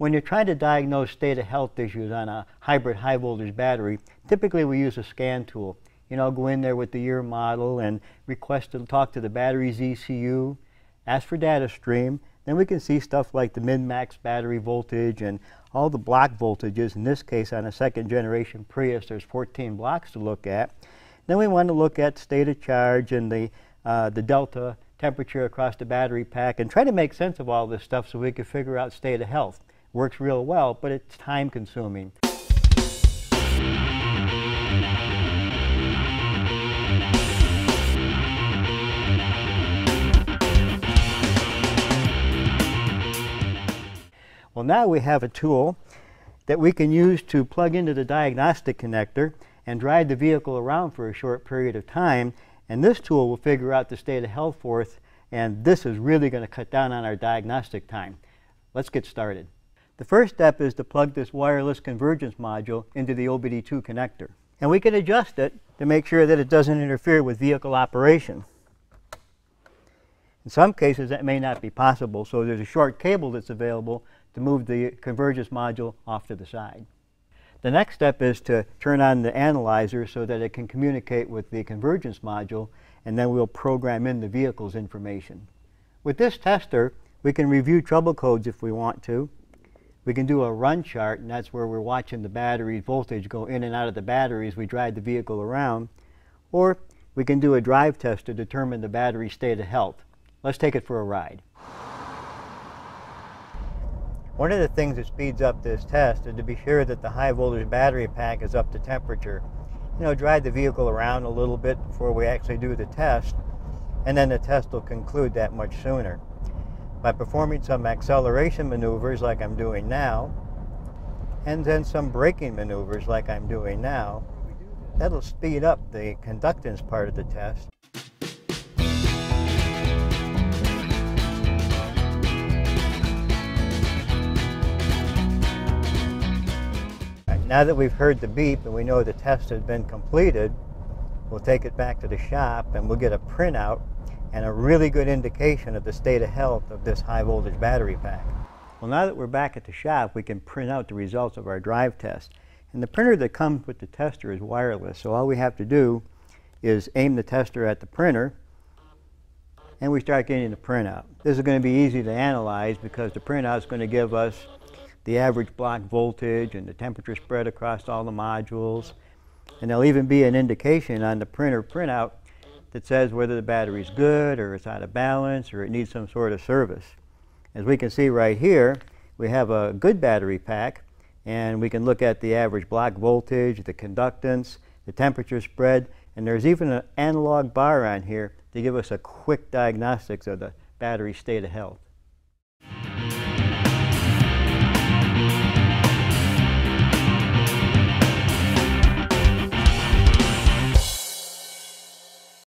When you're trying to diagnose state of health issues on a hybrid high voltage battery, typically we use a scan tool. You know, go in there with the year model and request to talk to the battery's ECU, ask for data stream, then we can see stuff like the min-max battery voltage and all the block voltages. In this case, on a second generation Prius, there's 14 blocks to look at. Then we want to look at state of charge and the, uh, the delta temperature across the battery pack and try to make sense of all this stuff so we can figure out state of health works real well, but it's time consuming. Well, now we have a tool that we can use to plug into the diagnostic connector and drive the vehicle around for a short period of time. And this tool will figure out the state of health for us. And this is really going to cut down on our diagnostic time. Let's get started. The first step is to plug this wireless convergence module into the OBD2 connector. And we can adjust it to make sure that it doesn't interfere with vehicle operation. In some cases that may not be possible, so there's a short cable that's available to move the convergence module off to the side. The next step is to turn on the analyzer so that it can communicate with the convergence module and then we'll program in the vehicle's information. With this tester, we can review trouble codes if we want to, we can do a run chart, and that's where we're watching the battery voltage go in and out of the battery as we drive the vehicle around. Or we can do a drive test to determine the battery state of health. Let's take it for a ride. One of the things that speeds up this test is to be sure that the high voltage battery pack is up to temperature. You know, drive the vehicle around a little bit before we actually do the test, and then the test will conclude that much sooner by performing some acceleration maneuvers like I'm doing now, and then some braking maneuvers like I'm doing now, that'll speed up the conductance part of the test. now that we've heard the beep and we know the test has been completed, we'll take it back to the shop and we'll get a printout and a really good indication of the state of health of this high voltage battery pack. Well, now that we're back at the shop, we can print out the results of our drive test. And the printer that comes with the tester is wireless, so all we have to do is aim the tester at the printer, and we start getting the printout. This is going to be easy to analyze because the printout is going to give us the average block voltage and the temperature spread across all the modules. And there'll even be an indication on the printer printout that says whether the battery is good or it's out of balance or it needs some sort of service. As we can see right here, we have a good battery pack and we can look at the average block voltage, the conductance, the temperature spread, and there's even an analog bar on here to give us a quick diagnostics of the battery state of health.